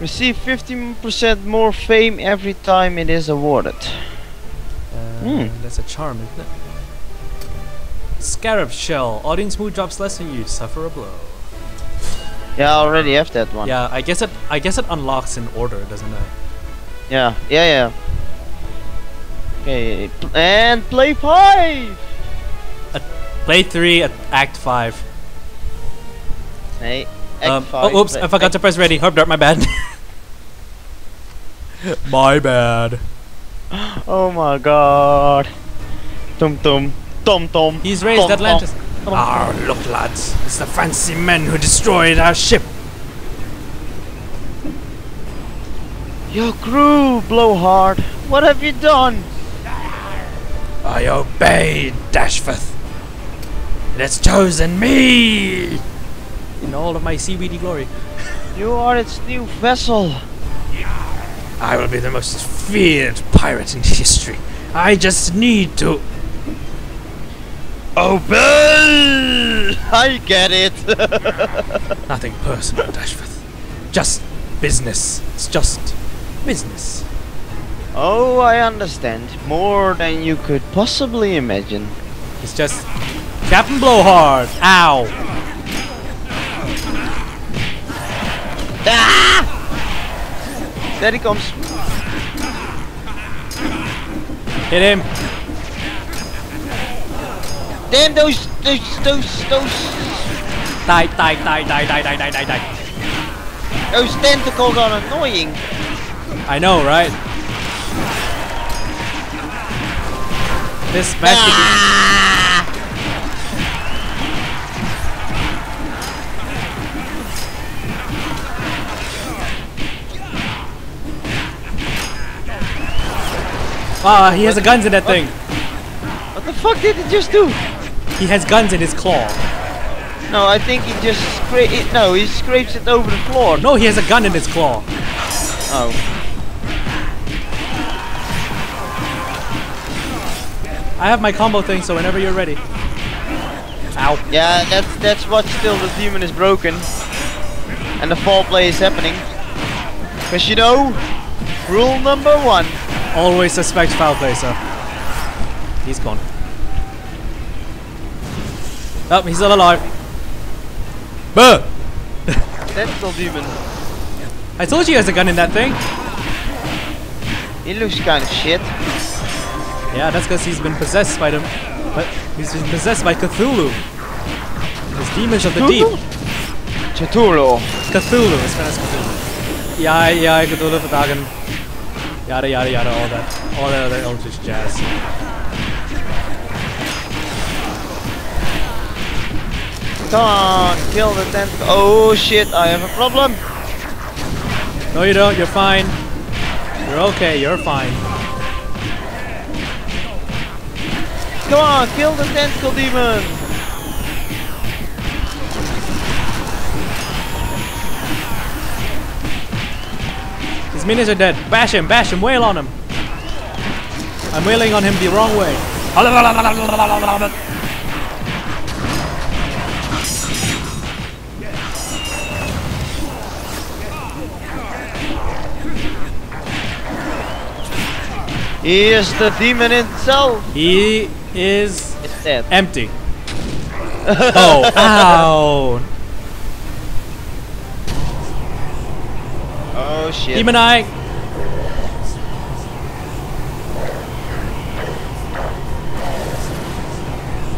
Receive 15% more fame every time it is awarded. Uh, Hmm. That's a charm, isn't it? Scarab shell. Audience mood drops less than you suffer a blow. Yeah, I already have that one. Yeah, I guess it. I guess it unlocks in order, doesn't it? Yeah, yeah, yeah. Okay, and play five. Play three at Act five. Hey, Um, oh, oops! I forgot to press ready. Herb dart, my bad. my bad. Oh my god. Tum tum. Tum tum. He's raised Tom, Atlantis. Tom. Ah, look, lads! It's the fancy men who destroyed our ship. Your crew, Blowhard. What have you done? I obey Dashforth. It has chosen me. In all of my CBD glory, You are its new vessel. I will be the most feared pirate in history. I just need to. Obey! I get it. Nothing personal, Dashforth. Just business. It's just business. oh, I understand. More than you could possibly imagine. It's just Captain Blowhard. Ow! Ah! There he comes. Hit him. Damn those, those, those, those, Die, die, die, die, die, die, die, die, die. those tentacles are annoying. I know, right? This match could ah! Ah, he has a guns in that thing. What the fuck did he just do? He has guns in his claw. No, I think he just scra- it, No, he scrapes it over the floor. No, he has a gun in his claw. Oh. I have my combo thing, so whenever you're ready. Ow. Yeah, that's that's what still the demon is broken. And the fall play is happening. Cause you know, rule number one. Always suspect foul play, sir. He's gone. Oh, he's still alive. Buh! Tentacle demon. I told you he has a gun in that thing. He looks kind of shit. Yeah, that's because he's been possessed by them. But he's been possessed by Cthulhu. His demons of the deep. Cthulhu. Cthulhu, as well as Cthulhu. Yeah, yeah, Cthulhu fhtagn. Yada yada yada, all that. All that other eldritch jazz. Come on, kill the tentacle. Oh shit, I have a problem. No, you don't. You're fine. You're okay. You're fine. Come on, kill the tentacle demon. Minions are dead. Bash him. Bash him. Wail on him. I'm wailing on him the wrong way. He is the demon itself. He is empty. oh, ow. Oh shit. Demon Eye.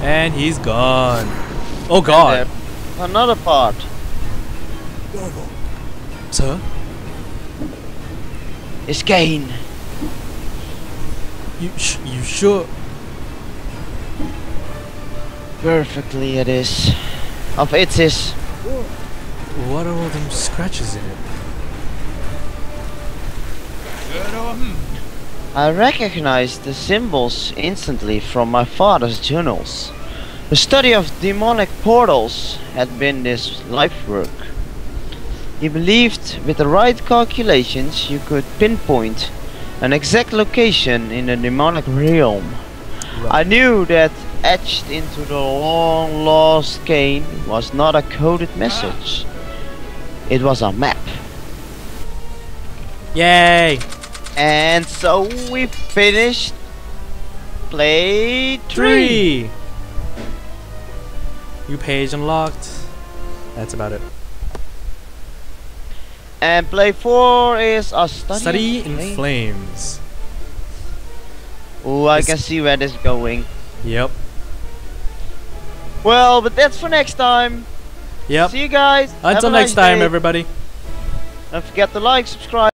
And he's gone. Oh god. Another part. Sir? It's Kane. You, sh you sure? Perfectly it is. Of it is. What are all them scratches in it? I recognized the symbols instantly from my father's journals. The study of demonic portals had been his life work. He believed with the right calculations you could pinpoint an exact location in the demonic realm. I knew that etched into the long lost cane was not a coded message. It was a map. Yay! And so we finished play three. Three! New page unlocked. That's about it. And play four is a study, Study in flame. flames. Oh, I can see where this is going. Yep. Well, but that's for next time. Yep. See you guys. Until next nice time, day. everybody. Don't forget to like, subscribe.